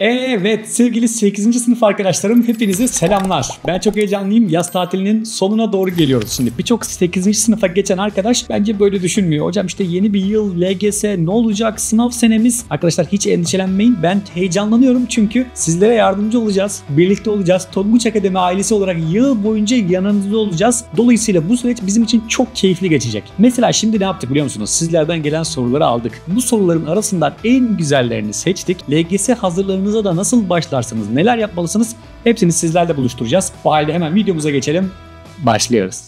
Evet sevgili 8. sınıf arkadaşlarım hepinize selamlar. Ben çok heyecanlıyım. Yaz tatilinin sonuna doğru geliyoruz şimdi. Birçok 8. sınıfa geçen arkadaş bence böyle düşünmüyor. Hocam işte yeni bir yıl, LGS ne olacak, sınav senemiz. Arkadaşlar hiç endişelenmeyin. Ben heyecanlanıyorum çünkü sizlere yardımcı olacağız. Birlikte olacağız. Tonguç Akademi ailesi olarak yıl boyunca yanınızda olacağız. Dolayısıyla bu süreç bizim için çok keyifli geçecek. Mesela şimdi ne yaptık biliyor musunuz? Sizlerden gelen soruları aldık. Bu soruların arasından en güzellerini seçtik. LGS hazırlığınızı Hayatınıza da nasıl başlarsınız, neler yapmalısınız hepsini sizlerle buluşturacağız. Bu halde hemen videomuza geçelim. Başlıyoruz.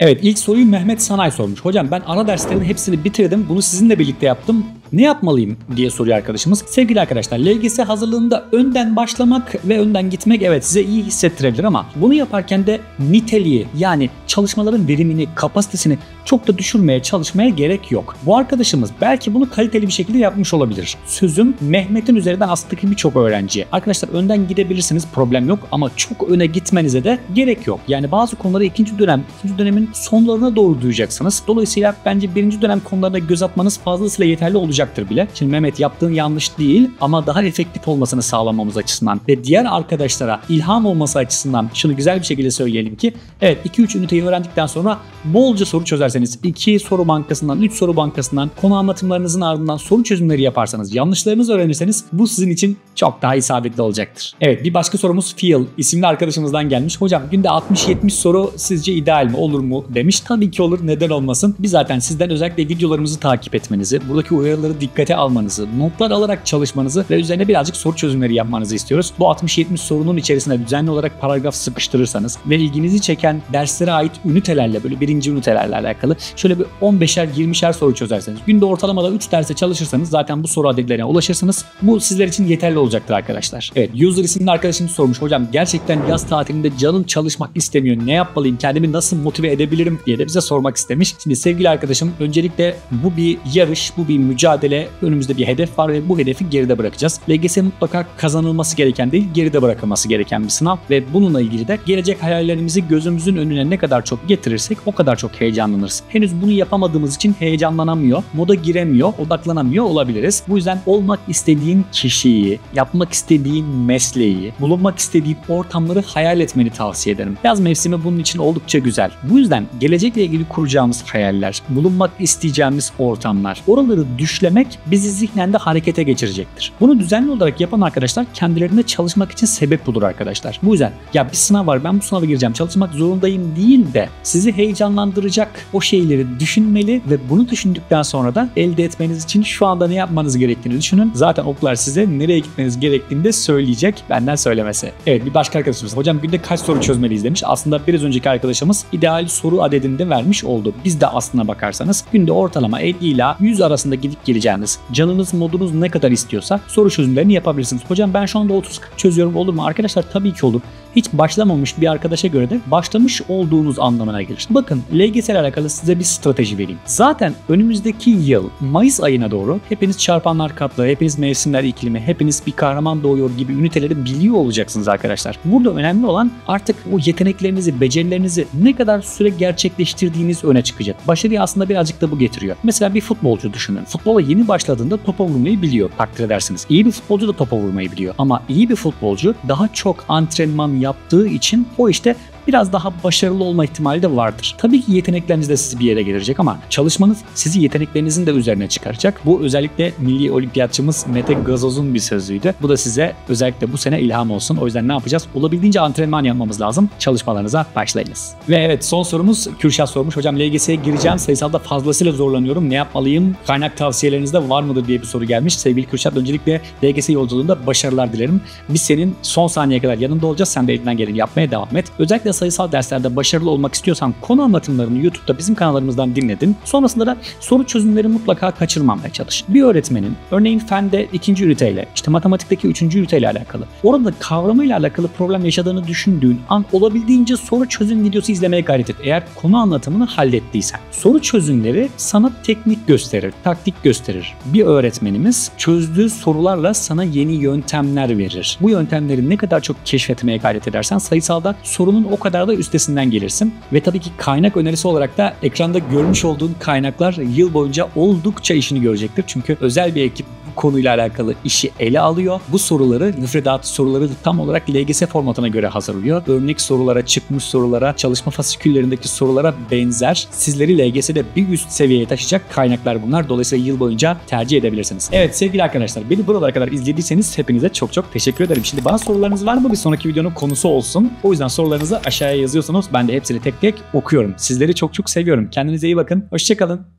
Evet ilk soruyu Mehmet Sanay sormuş. Hocam ben ana derslerin hepsini bitirdim. Bunu sizinle birlikte yaptım. Ne yapmalıyım diye soruyor arkadaşımız. Sevgili arkadaşlar LGS hazırlığında önden başlamak ve önden gitmek evet size iyi hissettirebilir ama bunu yaparken de niteliği yani çalışmaların verimini, kapasitesini çok da düşürmeye çalışmaya gerek yok. Bu arkadaşımız belki bunu kaliteli bir şekilde yapmış olabilir. Sözüm Mehmet'in üzerinden aslındaki birçok öğrenciye. Arkadaşlar önden gidebilirsiniz problem yok ama çok öne gitmenize de gerek yok. Yani bazı konuları ikinci dönem, ikinci dönemin sonlarına doğru duyacaksınız. Dolayısıyla bence birinci dönem konularına göz atmanız fazlasıyla yeterli olacaktır bile. Şimdi Mehmet yaptığın yanlış değil ama daha efektif olmasını sağlamamız açısından ve diğer arkadaşlara ilham olması açısından şunu güzel bir şekilde söyleyelim ki evet 2-3 üniteyi öğrendikten sonra bolca soru çözerseniz 2 soru bankasından 3 soru bankasından konu anlatımlarınızın ardından soru çözümleri yaparsanız yanlışlarınızı öğrenirseniz bu sizin için çok daha isabetli olacaktır. Evet bir başka sorumuz Phil isimli arkadaşımızdan gelmiş. Hocam günde 60-70 soru sizce ideal mi olur mu demiş. Tabii ki olur neden olmasın. Biz zaten sizden özellikle videolarımızı takip etmenizi, buradaki uyarıları dikkate almanızı, notlar alarak çalışmanızı ve üzerine birazcık soru çözümleri yapmanızı istiyoruz. Bu 60-70 sorunun içerisine düzenli olarak paragraf sıkıştırırsanız ve ilginizi çeken derslere ait ünitelerle böyle birinci ünitelerle alakalı şöyle bir 15'er 20'şer soru çözerseniz günde ortalamada 3 derse çalışırsanız zaten bu soru adetlerine ulaşırsınız. Bu sizler için yeterli olacaktır arkadaşlar. Evet user isimli arkadaşımız sormuş. Hocam gerçekten yaz tatilinde canım çalışmak istemiyor. Ne yapmalıyım? Kendimi nasıl motive edebilirim diye de bize sormak istemiş. Şimdi sevgili arkadaşım öncelikle bu bir yarış, bu bir mücadele. Önümüzde bir hedef var ve bu hedefi geride bırakacağız. LGS mutlaka kazanılması gereken değil, geride bırakılması gereken bir sınav ve bununla ilgili de gelecek hayallerimizi gözümüzün önüne ne kadar çok getirirsek o kadar çok heyecanlanırız. Henüz bunu yapamadığımız için heyecanlanamıyor, moda giremiyor, odaklanamıyor olabiliriz. Bu yüzden olmak istediğin kişiyi, yapmak istediğin mesleği, bulunmak istediğin ortamları hayal etmeni tavsiye ederim. Yaz mevsimi bunun için oldukça güzel. Bu yüzden gelecekle ilgili kuracağımız hayaller, bulunmak isteyeceğimiz ortamlar, oraları düşlemek bizi zihnen harekete geçirecektir. Bunu düzenli olarak yapan arkadaşlar kendilerine çalışmak için sebep bulur arkadaşlar. Bu yüzden ya bir sınav var ben bu sınava gireceğim çalışmak zorundayım değil de sizi heyecanlandıracak o şeyleri düşünmeli ve bunu düşündükten sonra da elde etmeniz için şu anda ne yapmanız gerektiğini düşünün. Zaten oklar size nereye gitmeniz gerektiğini de söyleyecek benden söylemesi. Evet bir başka arkadaşımız hocam günde kaç soru çözmeliyiz demiş. Aslında biraz önceki arkadaşımız ideal soru adedinde vermiş oldu. Biz de aslına bakarsanız günde ortalama 50 ila 100 arasında gidip geleceğiniz, canınız modunuz ne kadar istiyorsa soru çözümlerini yapabilirsiniz. Hocam ben şu anda 30 çözüyorum olur mu? Arkadaşlar tabii ki olur hiç başlamamış bir arkadaşa göre de başlamış olduğunuz anlamına gelir. Bakın LGS ile alakalı size bir strateji vereyim. Zaten önümüzdeki yıl Mayıs ayına doğru hepiniz çarpanlar katlı, hepiniz mevsimler iklimi, hepiniz bir kahraman doğuyor gibi üniteleri biliyor olacaksınız arkadaşlar. Burada önemli olan artık o yeteneklerinizi, becerilerinizi ne kadar süre gerçekleştirdiğiniz öne çıkacak. Başarıyı aslında birazcık da bu getiriyor. Mesela bir futbolcu düşünün. Futbola yeni başladığında topa vurmayı biliyor takdir edersiniz. İyi bir futbolcu da topa vurmayı biliyor. Ama iyi bir futbolcu daha çok antrenman yaptığı için o işte biraz daha başarılı olma ihtimali de vardır. Tabii ki yetenekleriniz de sizi bir yere getirecek ama çalışmanız sizi yeteneklerinizin de üzerine çıkaracak. Bu özellikle milli olimpiyatçımız Mete Gazoz'un bir sözüydü. Bu da size özellikle bu sene ilham olsun. O yüzden ne yapacağız? Olabildiğince antrenman yapmamız lazım. Çalışmalarınıza başlayınız. Ve evet son sorumuz Kürşat sormuş. Hocam LGS'ye gireceğim. Sayısalda fazlasıyla zorlanıyorum. Ne yapmalıyım? Kaynak tavsiyeleriniz de var mıdır diye bir soru gelmiş. Sevgili Kürşat öncelikle LGS yolculuğunda başarılar dilerim. Biz senin son saniyeye kadar yanında olacağız. Sen de elinden geleni yapmaya devam et. Özellikle sayısal derslerde başarılı olmak istiyorsan konu anlatımlarını YouTube'da bizim kanallarımızdan dinledin. Sonrasında da soru çözümleri mutlaka kaçırmamaya çalış. Bir öğretmenin örneğin fende ikinci üniteyle, işte matematikteki üçüncü üniteyle alakalı, orada kavramıyla alakalı problem yaşadığını düşündüğün an olabildiğince soru çözüm videosu izlemeye gayret et. Eğer konu anlatımını hallettiysen. Soru çözümleri sana teknik gösterir, taktik gösterir. Bir öğretmenimiz çözdüğü sorularla sana yeni yöntemler verir. Bu yöntemleri ne kadar çok keşfetmeye gayret edersen sayısalda sorunun o kadar kadar da üstesinden gelirsin. Ve tabii ki kaynak önerisi olarak da ekranda görmüş olduğun kaynaklar yıl boyunca oldukça işini görecektir. Çünkü özel bir ekip konuyla alakalı işi ele alıyor. Bu soruları, müfredat soruları tam olarak LGS formatına göre hazırlıyor. Örnek sorulara, çıkmış sorulara, çalışma fasiküllerindeki sorulara benzer sizleri LGS'de bir üst seviyeye taşıyacak kaynaklar bunlar. Dolayısıyla yıl boyunca tercih edebilirsiniz. Evet sevgili arkadaşlar beni buralara kadar izlediyseniz hepinize çok çok teşekkür ederim. Şimdi bana sorularınız var mı? Bir sonraki videonun konusu olsun. O yüzden sorularınızı aşağıya yazıyorsanız ben de hepsini tek tek okuyorum. Sizleri çok çok seviyorum. Kendinize iyi bakın. Hoşçakalın.